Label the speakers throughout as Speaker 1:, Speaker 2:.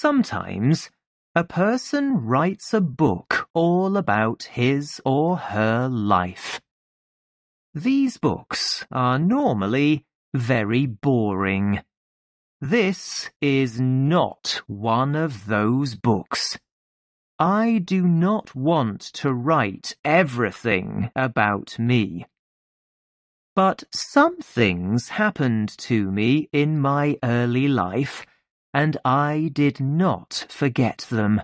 Speaker 1: Sometimes a person writes a book all about his or her life. These books are normally very boring. This is not one of those books. I do not want to write everything about me. But some things happened to me in my early life, and I did not forget them.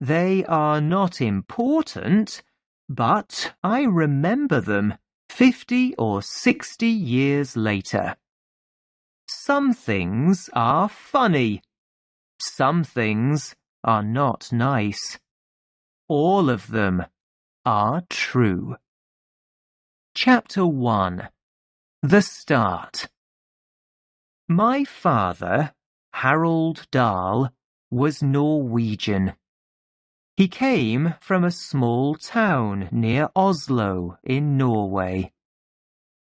Speaker 1: They are not important, but I remember them fifty or sixty years later. Some things are funny. Some things are not nice. All of them are true. Chapter 1 The Start My father, Harold Dahl, was Norwegian. He came from a small town near Oslo in Norway.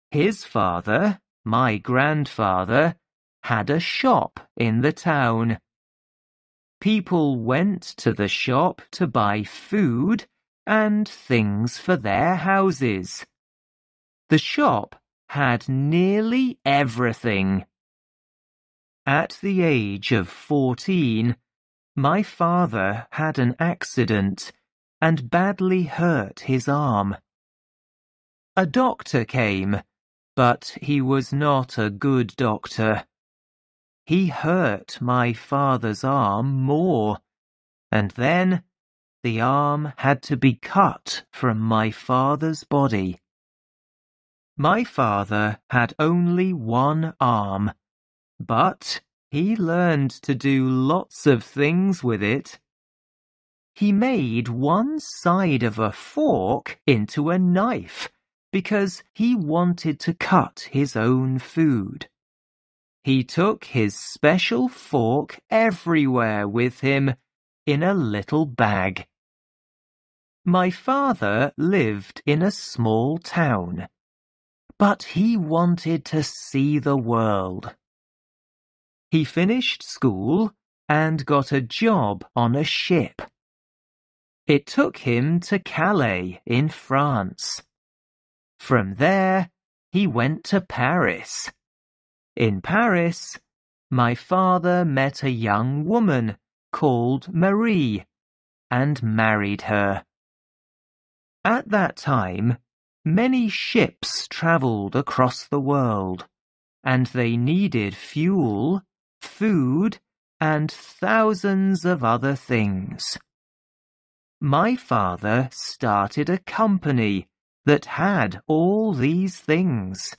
Speaker 1: His father, my grandfather, had a shop in the town. People went to the shop to buy food and things for their houses. The shop had nearly everything. At the age of fourteen, my father had an accident and badly hurt his arm. A doctor came but he was not a good doctor. He hurt my father's arm more, and then the arm had to be cut from my father's body. My father had only one arm, but he learned to do lots of things with it. He made one side of a fork into a knife because he wanted to cut his own food. He took his special fork everywhere with him in a little bag. My father lived in a small town, but he wanted to see the world. He finished school and got a job on a ship. It took him to Calais in France. From there, he went to Paris. In Paris, my father met a young woman called Marie and married her. At that time, many ships travelled across the world, and they needed fuel, food, and thousands of other things. My father started a company that had all these things.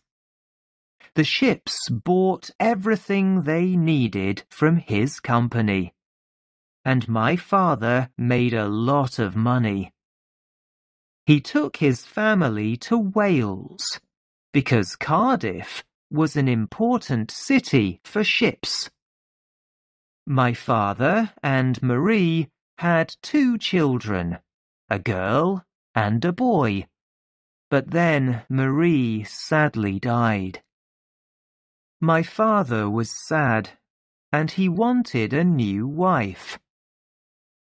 Speaker 1: The ships bought everything they needed from his company. And my father made a lot of money. He took his family to Wales because Cardiff was an important city for ships. My father and Marie had two children, a girl and a boy. But then Marie sadly died. My father was sad, and he wanted a new wife.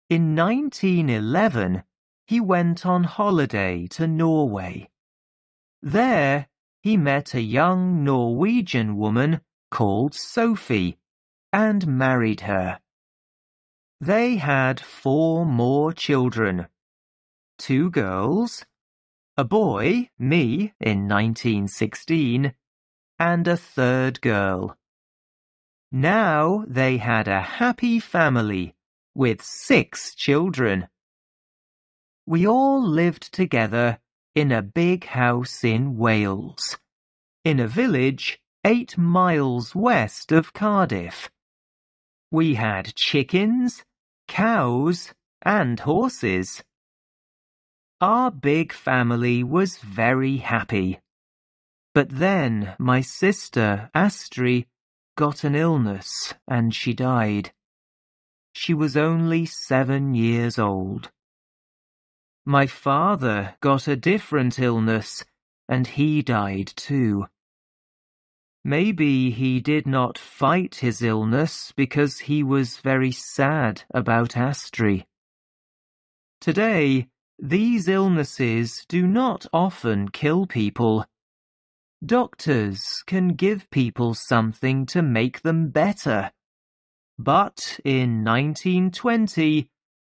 Speaker 1: In 1911, he went on holiday to Norway. There, he met a young Norwegian woman called Sophie and married her. They had four more children two girls a boy, me, in 1916, and a third girl. Now they had a happy family with six children. We all lived together in a big house in Wales, in a village eight miles west of Cardiff. We had chickens, cows, and horses. Our big family was very happy. But then my sister, Astri, got an illness and she died. She was only seven years old. My father got a different illness and he died too. Maybe he did not fight his illness because he was very sad about Astri. Today, these illnesses do not often kill people. Doctors can give people something to make them better. But in 1920,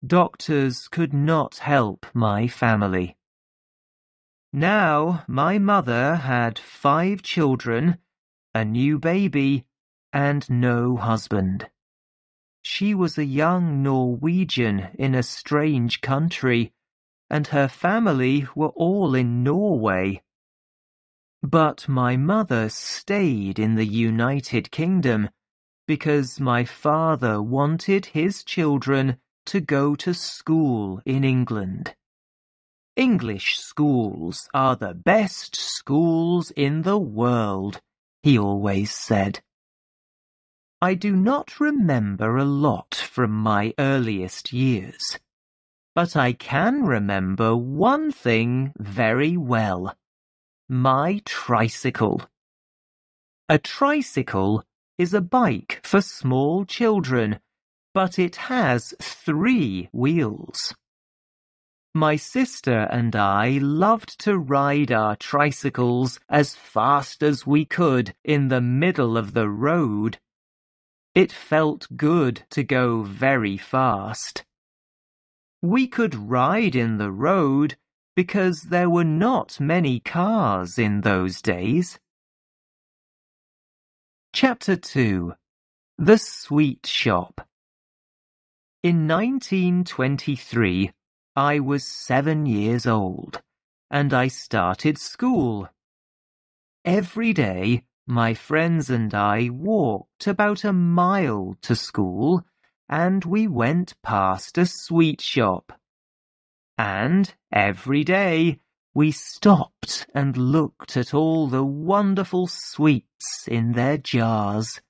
Speaker 1: doctors could not help my family. Now my mother had five children a new baby, and no husband. She was a young Norwegian in a strange country, and her family were all in Norway. But my mother stayed in the United Kingdom because my father wanted his children to go to school in England. English schools are the best schools in the world he always said. I do not remember a lot from my earliest years, but I can remember one thing very well. My tricycle. A tricycle is a bike for small children, but it has three wheels. My sister and I loved to ride our tricycles as fast as we could in the middle of the road. It felt good to go very fast. We could ride in the road because there were not many cars in those days. Chapter 2 The Sweet Shop In 1923, I was seven years old, and I started school. Every day, my friends and I walked about a mile to school, and we went past a sweet shop. And every day, we stopped and looked at all the wonderful sweets in their jars.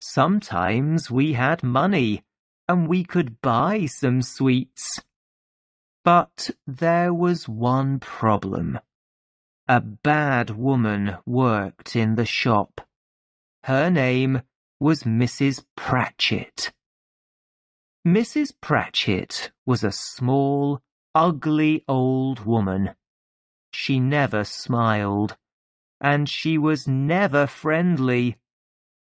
Speaker 1: Sometimes we had money, and we could buy some sweets. But there was one problem. A bad woman worked in the shop. Her name was Mrs. Pratchett. Mrs. Pratchett was a small, ugly old woman. She never smiled, and she was never friendly.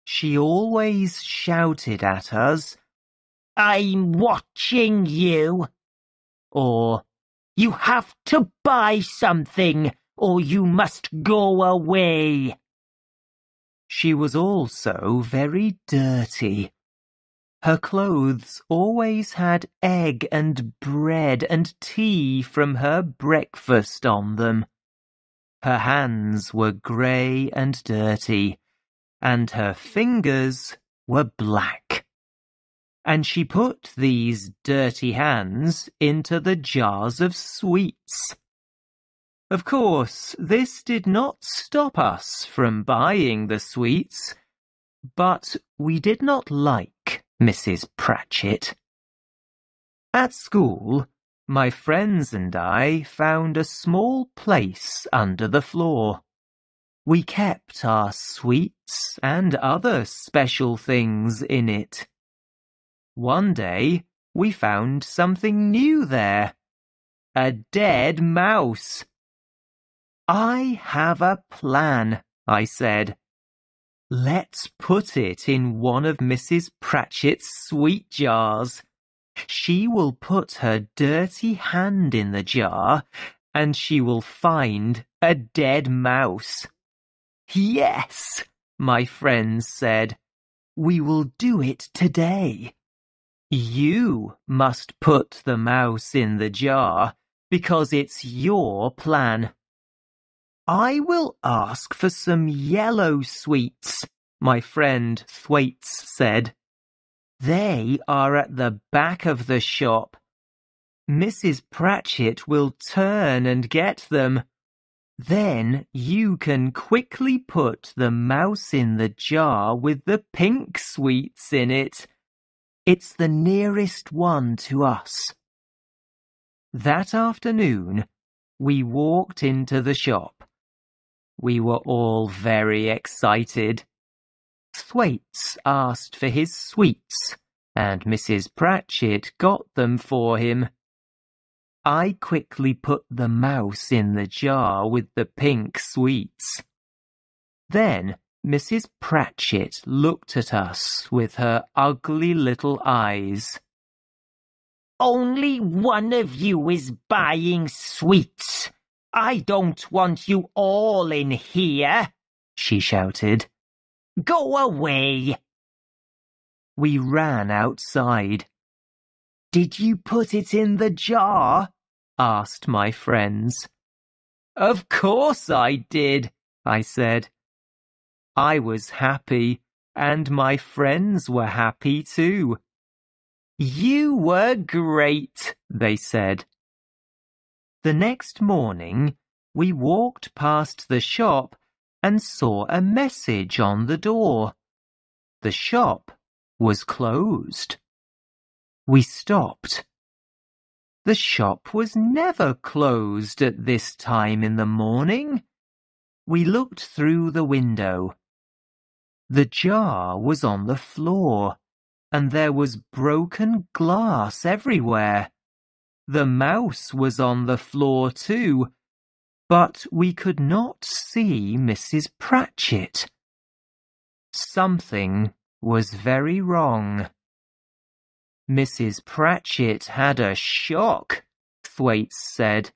Speaker 1: She always shouted at us, I'm watching you or You have to buy something, or you must go away. She was also very dirty. Her clothes always had egg and bread and tea from her breakfast on them. Her hands were grey and dirty, and her fingers were black and she put these dirty hands into the jars of sweets. Of course, this did not stop us from buying the sweets, but we did not like Mrs. Pratchett. At school, my friends and I found a small place under the floor. We kept our sweets and other special things in it. One day, we found something new there. A dead mouse. I have a plan, I said. Let's put it in one of Mrs. Pratchett's sweet jars. She will put her dirty hand in the jar and she will find a dead mouse. Yes, my friends said. We will do it today. You must put the mouse in the jar because it's your plan. I will ask for some yellow sweets, my friend Thwaites said. They are at the back of the shop. Mrs. Pratchett will turn and get them. Then you can quickly put the mouse in the jar with the pink sweets in it. It's the nearest one to us. That afternoon, we walked into the shop. We were all very excited. Thwaites asked for his sweets, and Mrs. Pratchett got them for him. I quickly put the mouse in the jar with the pink sweets. Then Mrs. Pratchett looked at us with her ugly little eyes.
Speaker 2: Only one of you is buying sweets. I don't want you all in here, she shouted. Go away.
Speaker 1: We ran outside. Did you put it in the jar? asked my friends. Of course I did, I said. I was happy, and my friends were happy too. You were great, they said. The next morning, we walked past the shop and saw a message on the door. The shop was closed. We stopped. The shop was never closed at this time in the morning. We looked through the window. The jar was on the floor, and there was broken glass everywhere. The mouse was on the floor too, but we could not see Mrs. Pratchett. Something was very wrong. Mrs. Pratchett had a shock, Thwaites said.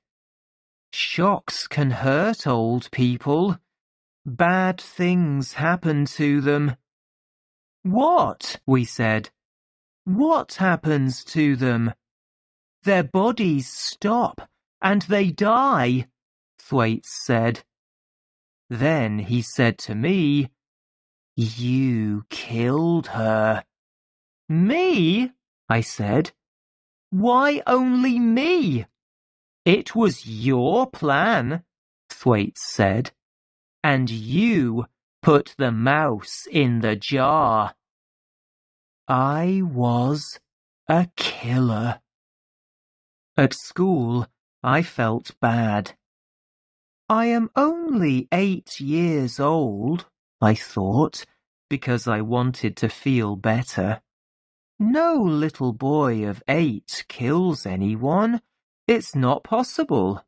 Speaker 1: Shocks can hurt old people. Bad things happen to them. What? we said. What happens to them? Their bodies stop and they die, Thwaites said. Then he said to me, You killed her. Me? I said. Why only me? It was your plan, Thwaites said, and you put the mouse in the jar. I was a killer. At school, I felt bad. I am only eight years old, I thought, because I wanted to feel better. No little boy of eight kills anyone. It's not possible.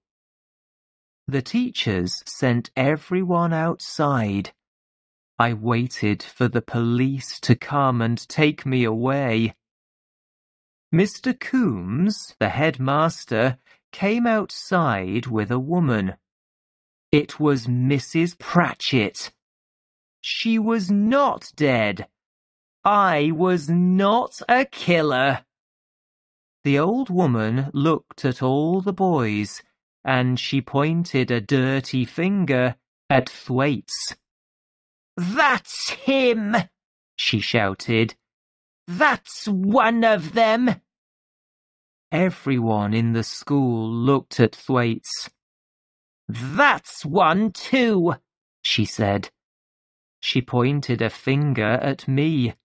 Speaker 1: The teachers sent everyone outside. I waited for the police to come and take me away. Mr. Coombs, the headmaster, came outside with a woman. It was Mrs. Pratchett. She was not dead. I was not a killer. The old woman looked at all the boys, and she pointed a dirty finger at Thwaites.
Speaker 2: That's him, she shouted. That's one of them.
Speaker 1: Everyone in the school looked at Thwaites.
Speaker 2: That's one too, she said.
Speaker 1: She pointed a finger at me.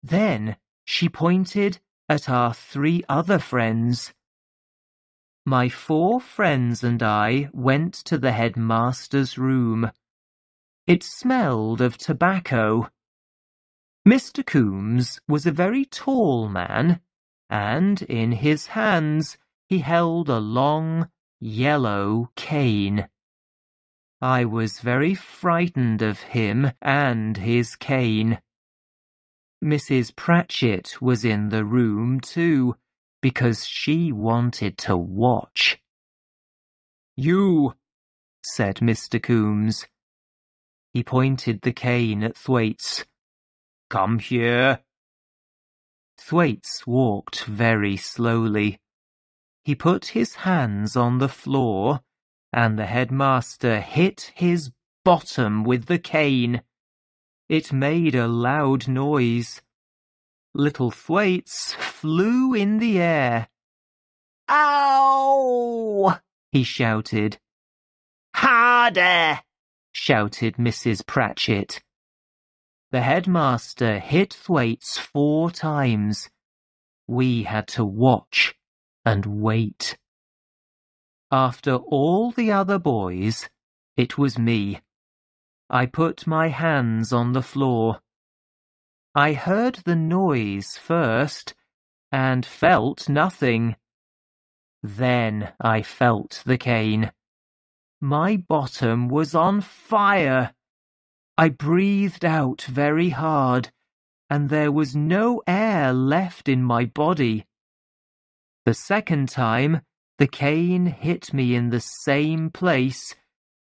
Speaker 1: Then she pointed at our three other friends. My four friends and I went to the headmaster's room. It smelled of tobacco. Mr. Coombs was a very tall man, and in his hands he held a long, yellow cane. I was very frightened of him and his cane. Mrs. Pratchett was in the room too, because she wanted to watch. You, said Mr. Coombs. He pointed the cane at Thwaites. Come here. Thwaites walked very slowly. He put his hands on the floor, and the headmaster hit his bottom with the cane. It made a loud noise. Little Thwaites flew in the air.
Speaker 2: Ow! he shouted.
Speaker 1: Harder! shouted Mrs. Pratchett. The headmaster hit Thwaites four times. We had to watch and wait. After all the other boys It was me. I put my hands on the floor. I heard the noise first and felt nothing. Then I felt the cane. My bottom was on fire. I breathed out very hard, and there was no air left in my body. The second time, the cane hit me in the same place,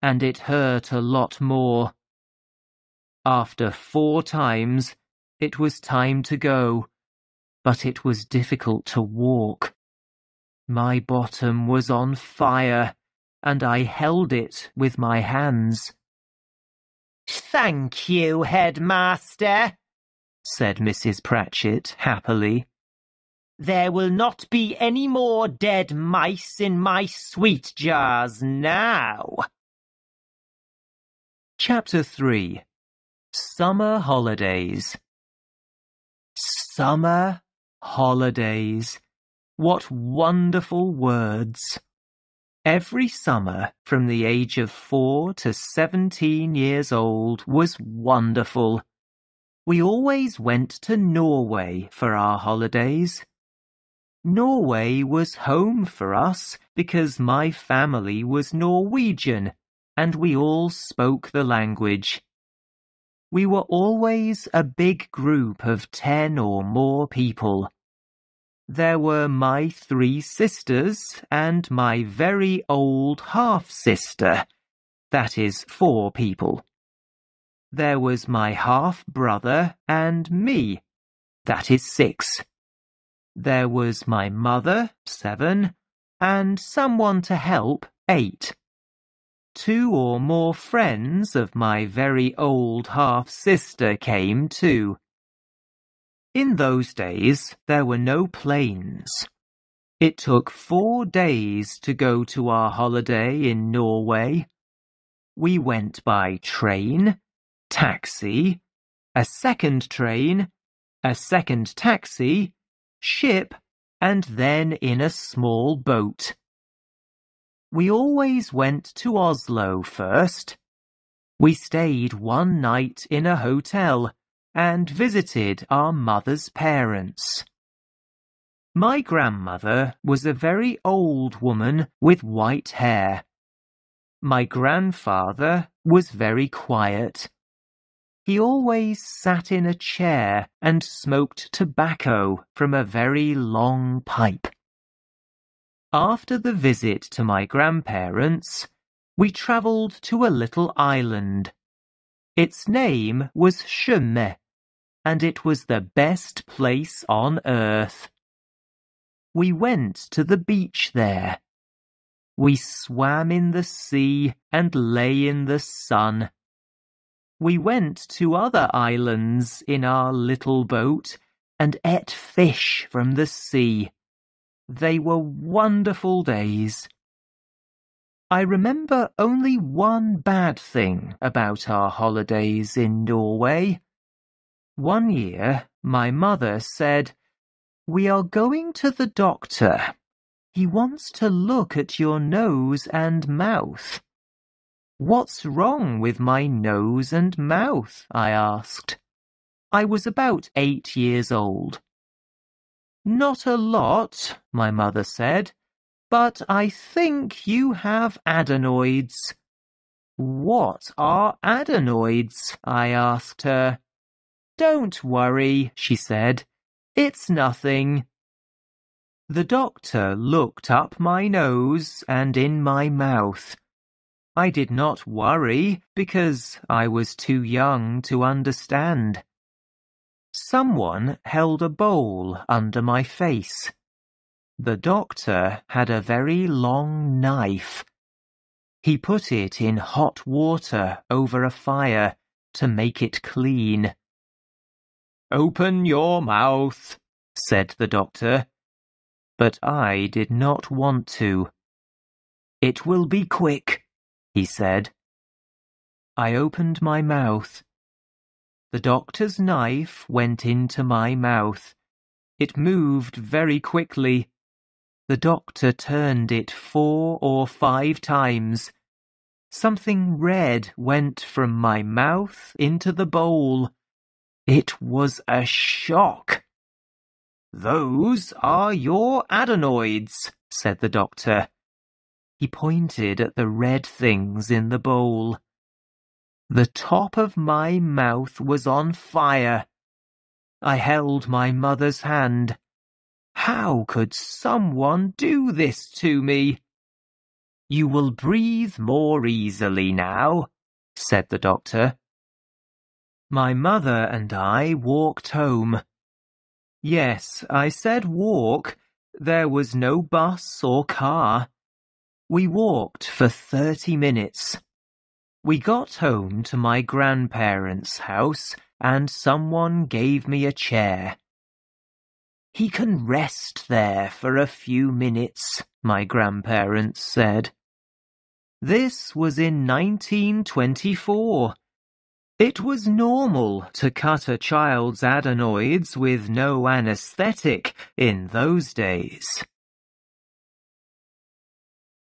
Speaker 1: and it hurt a lot more. After four times, it was time to go, but it was difficult to walk. My bottom was on fire, and I held it with my hands.
Speaker 2: Thank you, headmaster, said Mrs. Pratchett happily. There will not be any more dead mice in my sweet jars now.
Speaker 1: Chapter 3 Summer Holidays Summer holidays. What wonderful words. Every summer from the age of four to seventeen years old was wonderful. We always went to Norway for our holidays. Norway was home for us because my family was Norwegian and we all spoke the language. We were always a big group of ten or more people. There were my three sisters and my very old half-sister. That is four people. There was my half-brother and me. That is six. There was my mother, seven, and someone to help, eight two or more friends of my very old half-sister came too. In those days there were no planes. It took four days to go to our holiday in Norway. We went by train, taxi, a second train, a second taxi, ship, and then in a small boat. We always went to Oslo first. We stayed one night in a hotel and visited our mother's parents. My grandmother was a very old woman with white hair. My grandfather was very quiet. He always sat in a chair and smoked tobacco from a very long pipe. After the visit to my grandparents, we travelled to a little island. Its name was Tjøme, and it was the best place on earth. We went to the beach there. We swam in the sea and lay in the sun. We went to other islands in our little boat and ate fish from the sea. They were wonderful days. I remember only one bad thing about our holidays in Norway. One year, my mother said, We are going to the doctor. He wants to look at your nose and mouth. What's wrong with my nose and mouth? I asked. I was about eight years old. Not a lot, my mother said, but I think you have adenoids. What are adenoids? I asked her. Don't worry, she said. It's nothing. The doctor looked up my nose and in my mouth. I did not worry because I was too young to understand. Someone held a bowl under my face. The doctor had a very long knife. He put it in hot water over a fire to make it clean. Open your mouth, said the doctor. But I did not want to. It will be quick, he said. I opened my mouth. The doctor's knife went into my mouth. It moved very quickly. The doctor turned it four or five times. something red went from my mouth into the bowl. It was a shock. Those are your adenoids, said the doctor. He pointed at the red things in the bowl. The top of my mouth was on fire. I held my mother's hand. How could someone do this to me? You will breathe more easily now, said the doctor. My mother and I walked home. Yes, I said walk. There was no bus or car. We walked for thirty minutes. We got home to my grandparents' house and someone gave me a chair. He can rest there for a few minutes, my grandparents said. This was in 1924. It was normal to cut a child's adenoids with no anesthetic in those days.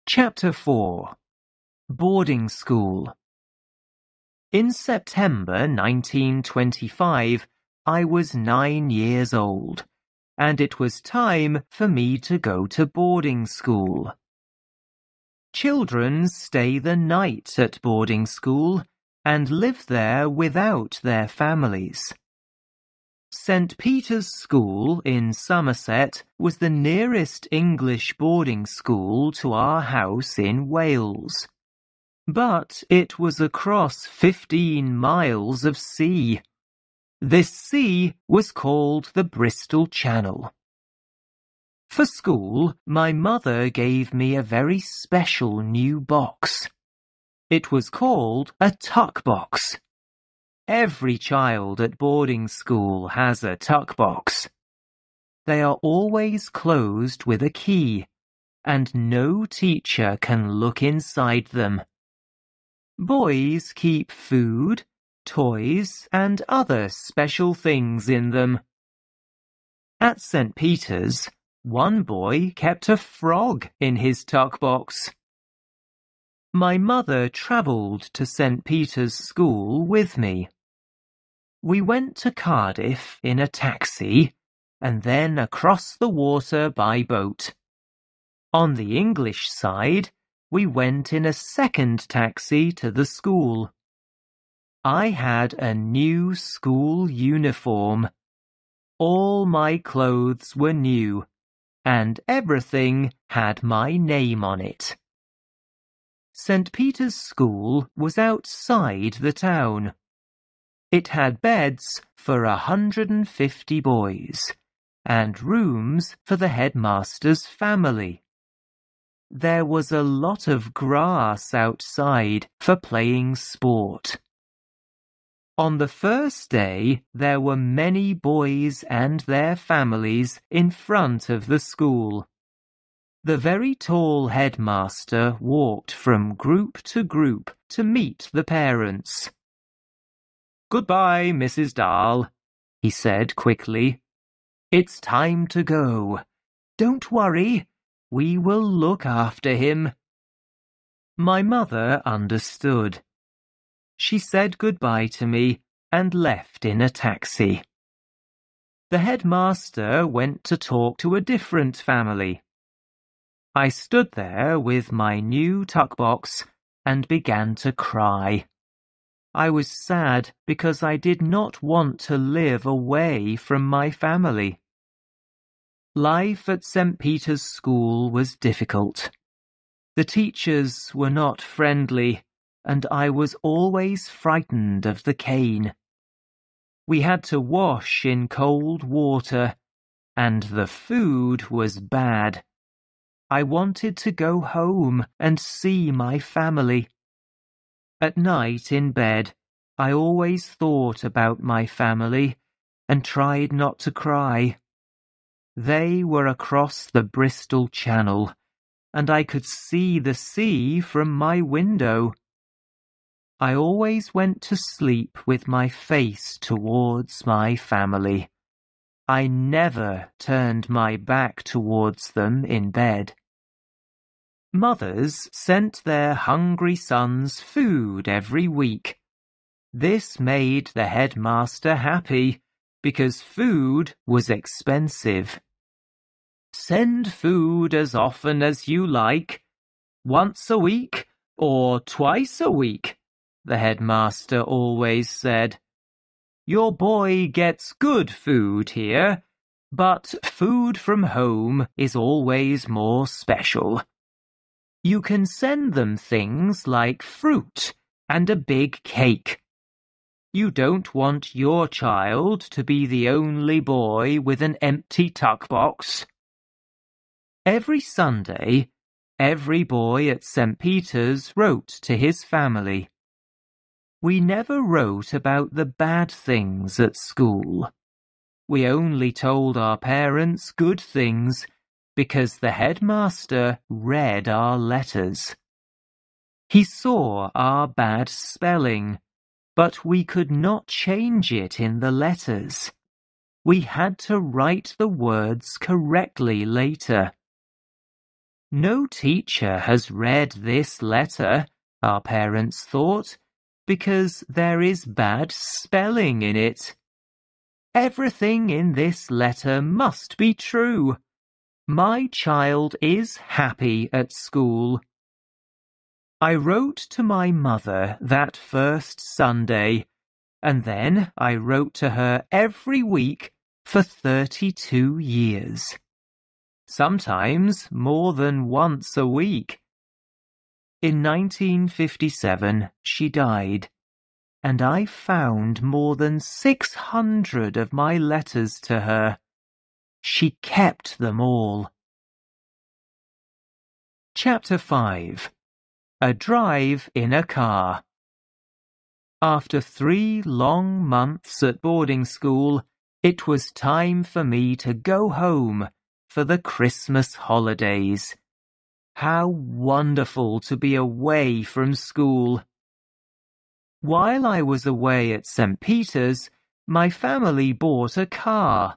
Speaker 1: Chapter 4 Boarding School in September 1925, I was nine years old, and it was time for me to go to boarding school. Children stay the night at boarding school and live there without their families. St. Peter's School in Somerset was the nearest English boarding school to our house in Wales. But it was across fifteen miles of sea. This sea was called the Bristol Channel. For school, my mother gave me a very special new box. It was called a tuck box. Every child at boarding school has a tuck box. They are always closed with a key, and no teacher can look inside them. Boys keep food, toys, and other special things in them. At St. Peter's, one boy kept a frog in his tuck box. My mother travelled to St. Peter's School with me. We went to Cardiff in a taxi and then across the water by boat. On the English side, we went in a second taxi to the school. I had a new school uniform. All my clothes were new, and everything had my name on it. St. Peter's School was outside the town. It had beds for a hundred and fifty boys, and rooms for the headmaster's family. There was a lot of grass outside for playing sport. On the first day, there were many boys and their families in front of the school. The very tall headmaster walked from group to group to meet the parents. Goodbye, Mrs. Dahl, he said quickly. It's time to go. Don't worry, we will look after him. My mother understood. She said goodbye to me and left in a taxi. The headmaster went to talk to a different family. I stood there with my new tuck box and began to cry. I was sad because I did not want to live away from my family. Life at St. Peter's School was difficult. The teachers were not friendly, and I was always frightened of the cane. We had to wash in cold water, and the food was bad. I wanted to go home and see my family. At night in bed, I always thought about my family and tried not to cry. They were across the Bristol Channel, and I could see the sea from my window. I always went to sleep with my face towards my family. I never turned my back towards them in bed. Mothers sent their hungry sons food every week. This made the headmaster happy because food was expensive. Send food as often as you like, once a week or twice a week, the headmaster always said. Your boy gets good food here, but food from home is always more special. You can send them things like fruit and a big cake. You don't want your child to be the only boy with an empty tuck box. Every Sunday, every boy at St. Peter's wrote to his family. We never wrote about the bad things at school. We only told our parents good things because the headmaster read our letters. He saw our bad spelling, but we could not change it in the letters. We had to write the words correctly later. No teacher has read this letter, our parents thought, because there is bad spelling in it. Everything in this letter must be true. My child is happy at school. I wrote to my mother that first Sunday, and then I wrote to her every week for 32 years. Sometimes more than once a week. In 1957, she died, and I found more than 600 of my letters to her. She kept them all. Chapter 5 A Drive in a Car After three long months at boarding school, it was time for me to go home for the Christmas holidays. How wonderful to be away from school. While I was away at St. Peter's, my family bought a car.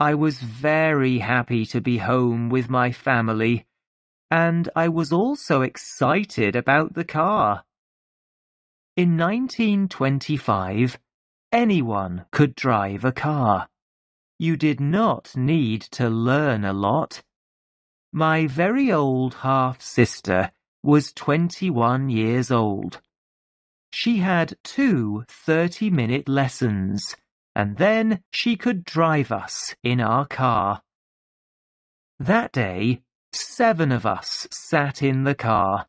Speaker 1: I was very happy to be home with my family, and I was also excited about the car. In 1925, anyone could drive a car. You did not need to learn a lot. My very old half-sister was 21 years old. She had two 30-minute lessons, and then she could drive us in our car. That day, seven of us sat in the car.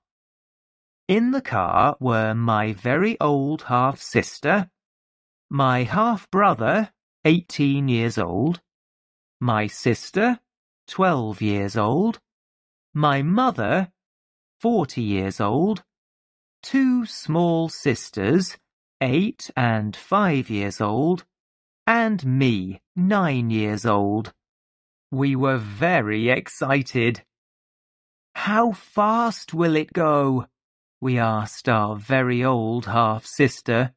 Speaker 1: In the car were my very old half-sister, my half-brother, 18 years old, my sister, 12 years old, my mother, 40 years old, two small sisters, 8 and 5 years old, and me, 9 years old. We were very excited. How fast will it go? We asked our very old half-sister.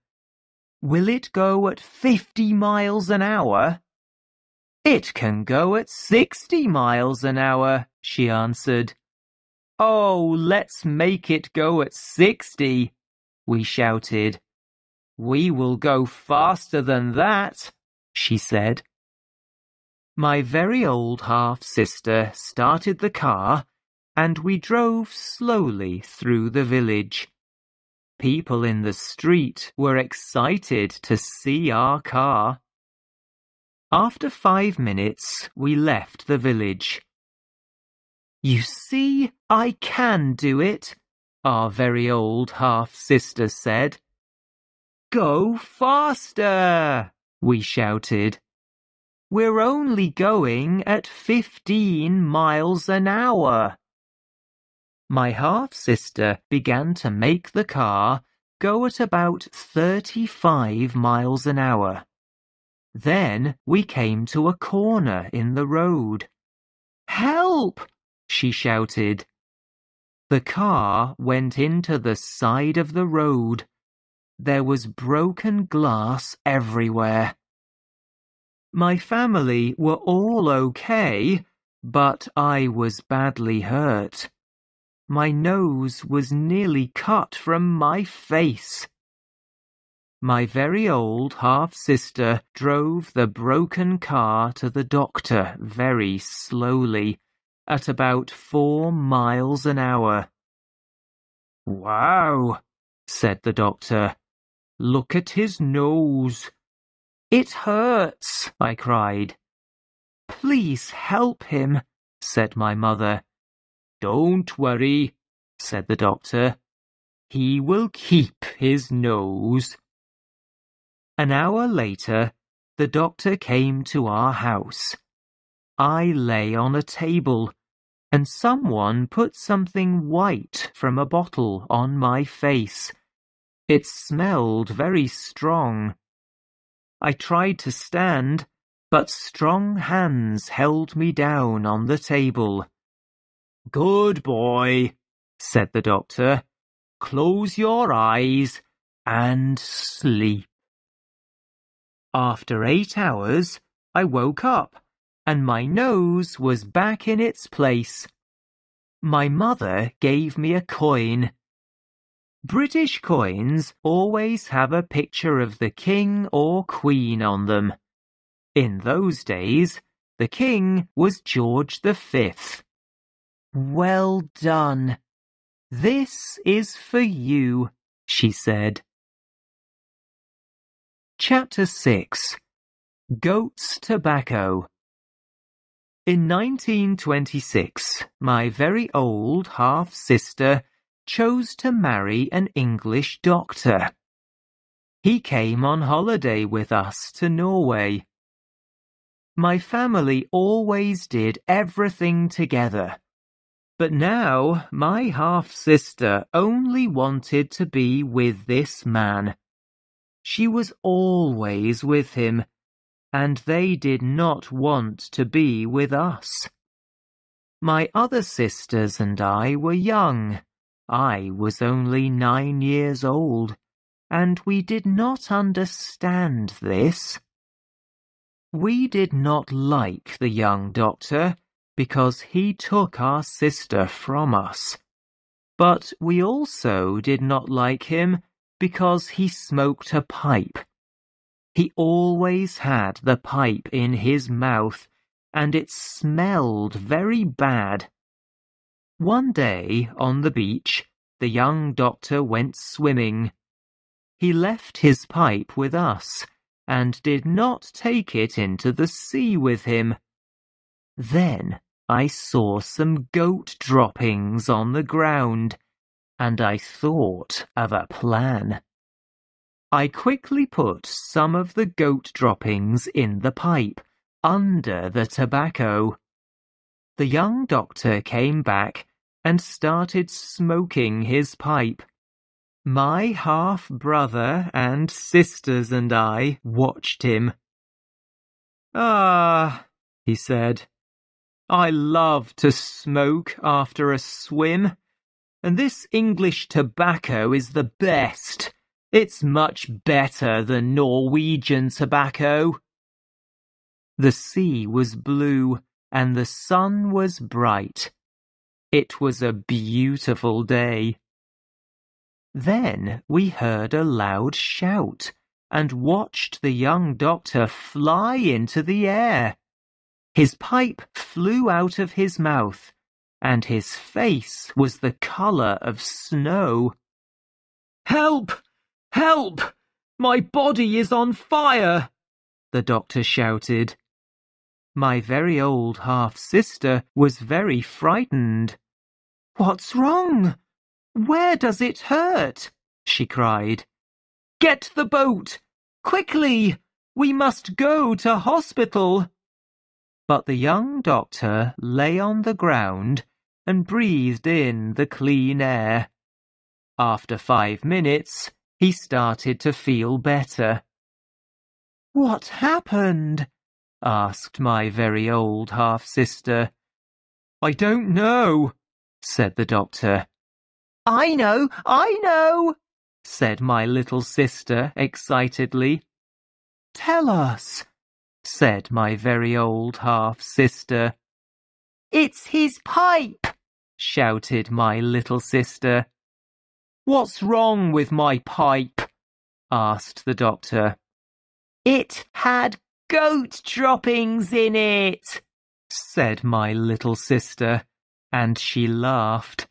Speaker 1: Will it go at 50 miles an hour? It can go at sixty miles an hour, she answered. Oh, let's make it go at sixty, we shouted. We will go faster than that, she said. My very old half-sister started the car and we drove slowly through the village. People in the street were excited to see our car. After five minutes, we left the village. You see, I can do it, our very old half-sister said. Go faster, we shouted. We're only going at fifteen miles an hour. My half-sister began to make the car go at about thirty-five miles an hour. Then we came to a corner in the road. Help! she shouted. The car went into the side of the road. There was broken glass everywhere. My family were all okay, but I was badly hurt. My nose was nearly cut from my face. My very old half-sister drove the broken car to the doctor very slowly, at about four miles an hour. Wow, said the doctor. Look at his nose. It hurts, I cried. Please help him, said my mother. Don't worry, said the doctor. He will keep his nose. An hour later, the doctor came to our house. I lay on a table, and someone put something white from a bottle on my face. It smelled very strong. I tried to stand, but strong hands held me down on the table. Good boy, said the doctor. Close your eyes and sleep. After eight hours, I woke up and my nose was back in its place. My mother gave me a coin. British coins always have a picture of the king or queen on them. In those days, the king was George V. Well done. This is for you, she said. Chapter 6 Goat's Tobacco In 1926, my very old half-sister chose to marry an English doctor. He came on holiday with us to Norway. My family always did everything together. But now my half-sister only wanted to be with this man. She was always with him, and they did not want to be with us. My other sisters and I were young. I was only nine years old, and we did not understand this. We did not like the young doctor because he took our sister from us. But we also did not like him because he smoked a pipe. He always had the pipe in his mouth, and it smelled very bad. One day, on the beach, the young doctor went swimming. He left his pipe with us, and did not take it into the sea with him. Then I saw some goat droppings on the ground, and I thought of a plan. I quickly put some of the goat droppings in the pipe, under the tobacco. The young doctor came back and started smoking his pipe. My half-brother and sisters and I watched him. Ah, he said, I love to smoke after a swim and this English tobacco is the best. It's much better than Norwegian tobacco. The sea was blue and the sun was bright. It was a beautiful day. Then we heard a loud shout and watched the young doctor fly into the air. His pipe flew out of his mouth and his face was the colour of snow. Help! Help! My body is on fire! The doctor shouted. My very old half-sister was very frightened. What's wrong? Where does it hurt? she cried. Get the boat! Quickly! We must go to hospital! But the young doctor lay on the ground and breathed in the clean air. After five minutes, he started to feel better. What happened? asked my very old half-sister. I don't know, said the doctor. I know, I know, said my little sister excitedly. Tell us, said my very old half-sister. It's his pipe, shouted my little sister. What's wrong with my pipe? asked the doctor.
Speaker 2: It had goat droppings in it,
Speaker 1: said my little sister, and she laughed.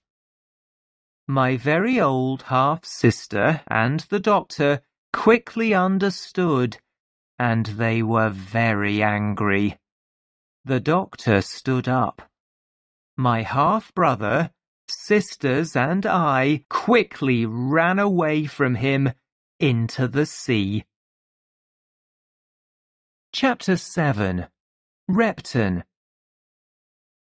Speaker 1: My very old half-sister and the doctor quickly understood, and they were very angry. The doctor stood up. My half-brother, sisters and I quickly ran away from him into the sea. Chapter 7 Repton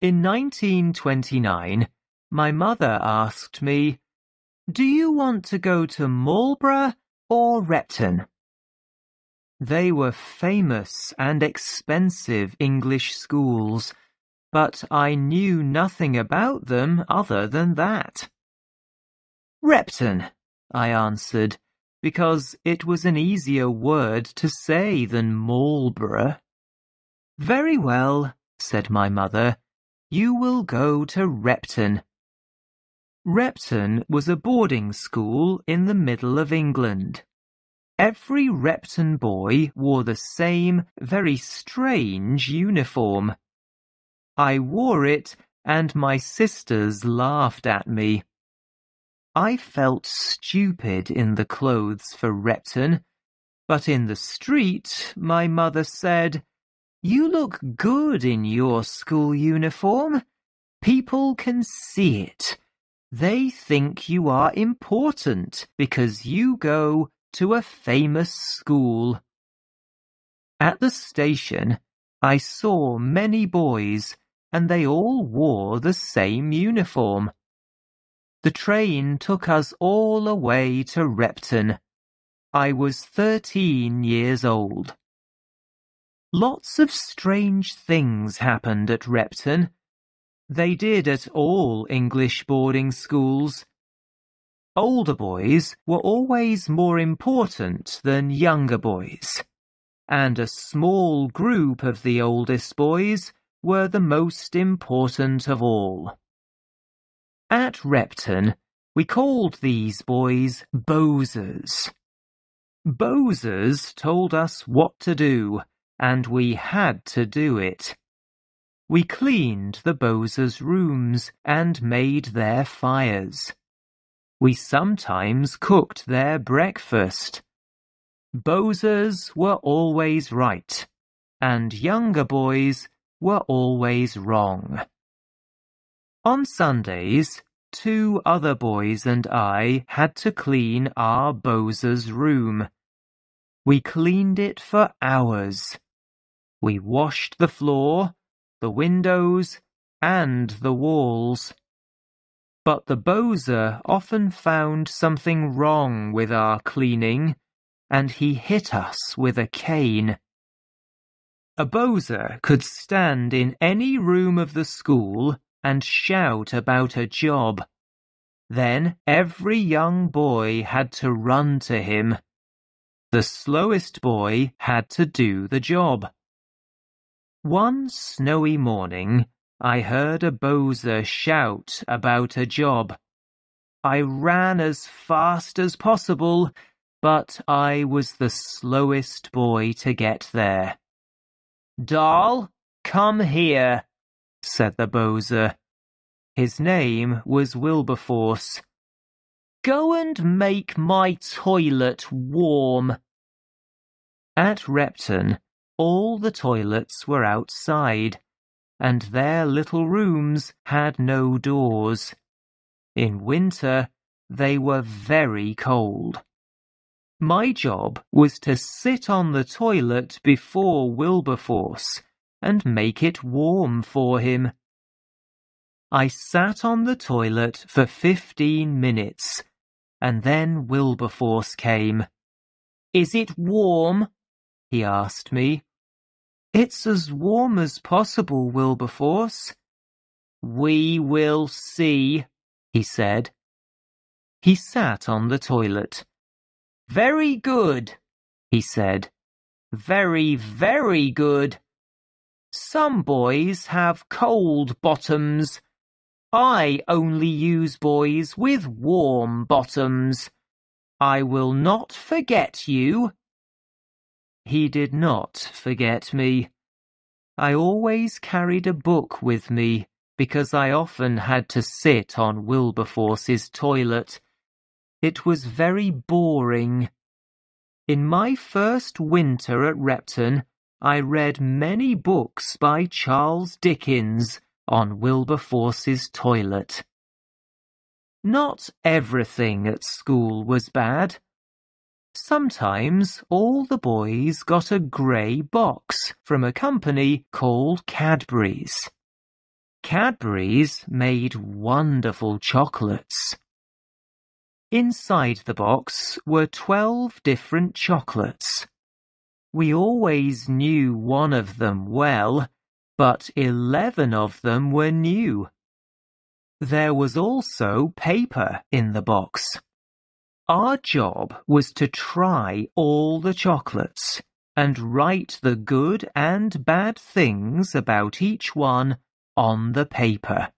Speaker 1: In 1929, my mother asked me, Do you want to go to Marlborough or Repton? They were famous and expensive English schools, but I knew nothing about them other than that. Repton, I answered, because it was an easier word to say than Marlborough. Very well, said my mother, you will go to Repton. Repton was a boarding school in the middle of England. Every Repton boy wore the same very strange uniform. I wore it and my sisters laughed at me. I felt stupid in the clothes for Repton, but in the street my mother said, You look good in your school uniform. People can see it. They think you are important because you go to a famous school. At the station, I saw many boys and they all wore the same uniform. The train took us all away to Repton. I was thirteen years old. Lots of strange things happened at Repton they did at all English boarding schools. Older boys were always more important than younger boys, and a small group of the oldest boys were the most important of all. At Repton, we called these boys Bowsers. Bowsers told us what to do, and we had to do it. We cleaned the Bowsers' rooms and made their fires. We sometimes cooked their breakfast. Bowsers were always right, and younger boys were always wrong. On Sundays, two other boys and I had to clean our Bowsers' room. We cleaned it for hours. We washed the floor the windows, and the walls. But the Bowser often found something wrong with our cleaning, and he hit us with a cane. A Bowser could stand in any room of the school and shout about a job. Then every young boy had to run to him. The slowest boy had to do the job. One snowy morning, I heard a Bowser shout about a job. I ran as fast as possible, but I was the slowest boy to get there. Dahl, come here, said the Bowser. His name was Wilberforce. Go and make my toilet warm. At Repton, all the toilets were outside, and their little rooms had no doors. In winter, they were very cold. My job was to sit on the toilet before Wilberforce and make it warm for him. I sat on the toilet for fifteen minutes, and then Wilberforce came. Is it warm? he asked me. It's as warm as possible, Wilberforce. We will see, he said. He sat on the toilet. Very good, he said. Very, very good. Some boys have cold bottoms.
Speaker 2: I only use boys with warm bottoms. I will not forget you.
Speaker 1: He did not forget me. I always carried a book with me because I often had to sit on Wilberforce's toilet. It was very boring. In my first winter at Repton, I read many books by Charles Dickens on Wilberforce's toilet. Not everything at school was bad. Sometimes all the boys got a grey box from a company called Cadbury's. Cadbury's made wonderful chocolates. Inside the box were twelve different chocolates. We always knew one of them well, but eleven of them were new. There was also paper in the box. Our job was to try all the chocolates and write the good and bad things about each one on the paper.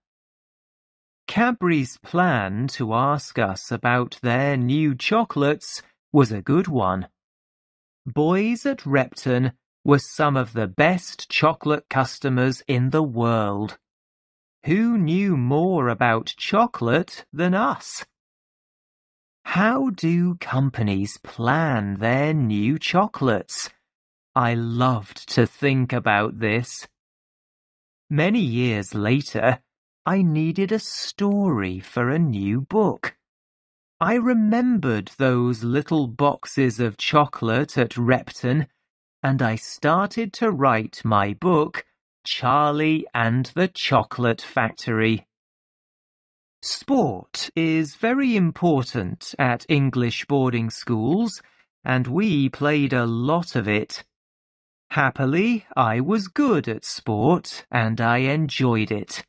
Speaker 1: Cadbury's plan to ask us about their new chocolates was a good one. Boys at Repton were some of the best chocolate customers in the world. Who knew more about chocolate than us? How do companies plan their new chocolates? I loved to think about this. Many years later, I needed a story for a new book. I remembered those little boxes of chocolate at Repton and I started to write my book, Charlie and the Chocolate Factory. Sport is very important at English boarding schools, and we played a lot of it. Happily, I was good at sport and I enjoyed it.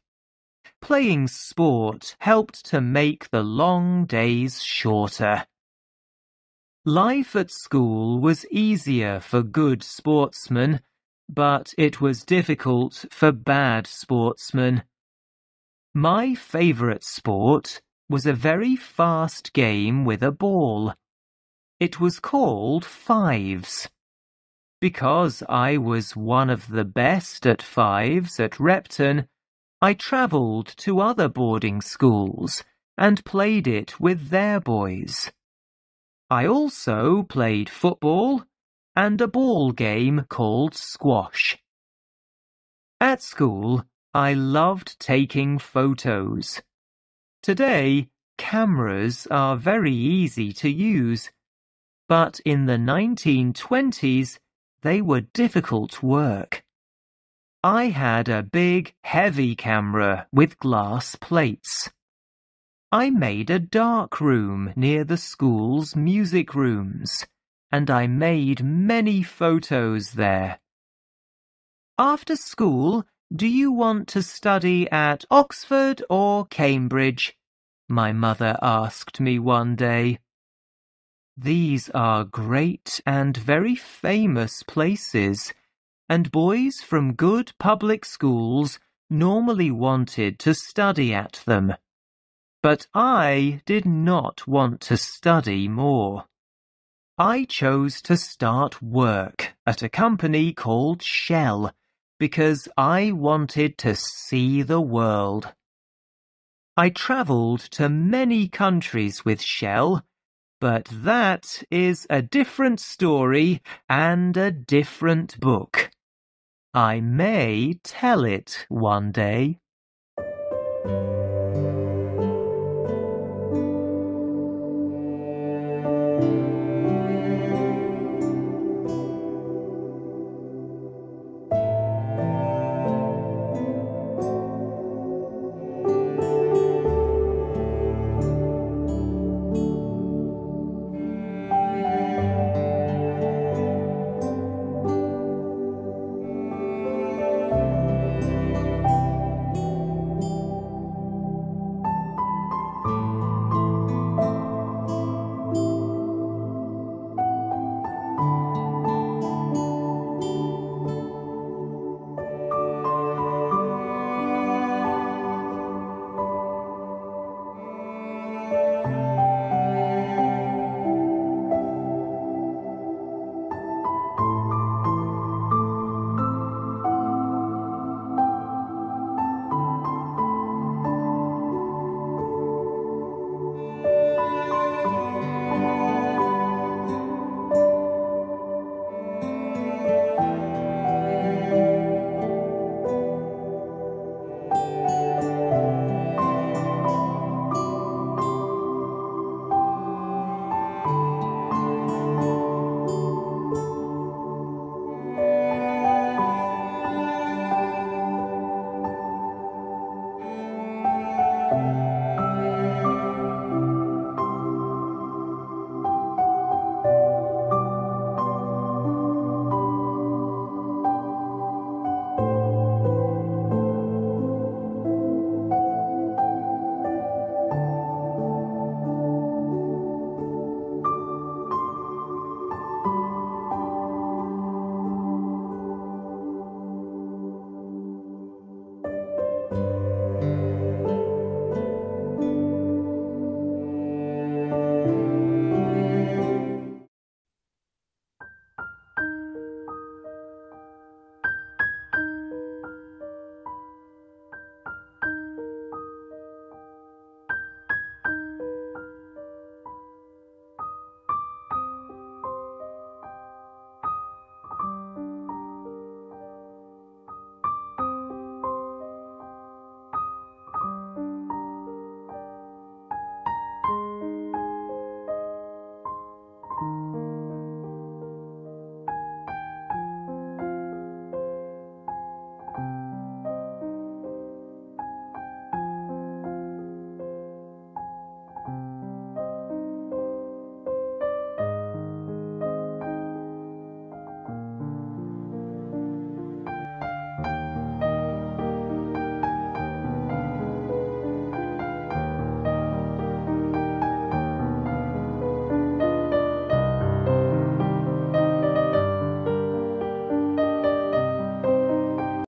Speaker 1: Playing sport helped to make the long days shorter. Life at school was easier for good sportsmen, but it was difficult for bad sportsmen. My favourite sport was a very fast game with a ball. It was called fives. Because I was one of the best at fives at Repton, I travelled to other boarding schools and played it with their boys. I also played football and a ball game called squash. At school, I loved taking photos. Today, cameras are very easy to use, but in the 1920s, they were difficult work. I had a big, heavy camera with glass plates. I made a dark room near the school's music rooms, and I made many photos there. After school, do you want to study at Oxford or Cambridge? My mother asked me one day. These are great and very famous places, and boys from good public schools normally wanted to study at them. But I did not want to study more. I chose to start work at a company called Shell because I wanted to see the world. I travelled to many countries with Shell, but that is a different story and a different book. I may tell it one day.